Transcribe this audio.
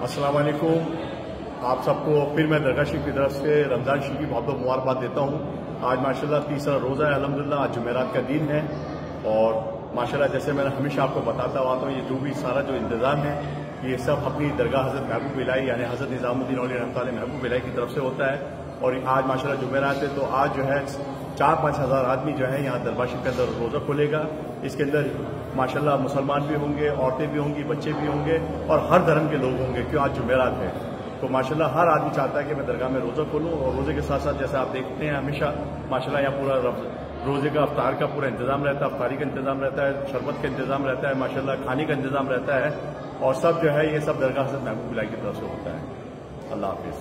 अस्सलाम वालेकुम आप सबको फिर मैं दरगाह शरीफ की तरफ़ से रमज़ान शरीफ की बहुत बहुत मुबारकबाद देता हूँ। आज माशाल्लाह तीसरा रोज़ा है अलहमदिल्ला आज जुमेरात का दिन है। और माशाल्लाह जैसे मैंने हमेशा आपको बताता हुआ तो ये जो भी सारा जो इंतज़ाम है, ये सब अपनी दरगाह हज़रत महबूब इलाई यानी हज़रत निज़ामुद्दीन महबूब इलाई की तरफ़ से होता है। और आज, माशाल्लाह, जुमेरात है तो आज जो है, चार पाँच हज़ार आदमी जो है यहाँ दरबार शरीफ के अंदर रोज़ा खोलेगा। इसके अंदर, माशाल्लाह, मुसलमान भी होंगे, औरतें भी होंगी, बच्चे भी होंगे और हर धर्म के लोग होंगे, क्यों? आज जुमेरात है। तो माशाल्लाह, हर आदमी चाहता है कि मैं दरगाह में रोज़ा खोलूँ और रोज़े के साथ साथ जैसे आप देखते हैं हमेशा, माशाल्लाह, यहाँ पूरा रोज़े का अफ्तार का पूरा इंतज़ाम रहता है, अफ्तारी का इंतज़ाम रहता है, शरबत का इंतज़ाम रहता है, माशाल्लाह, खाने का इंतज़ाम रहता है और सब जो है, ये सब दरगाह से महबूब की तरफ़ से होता है। अल्लाह हाफिज़।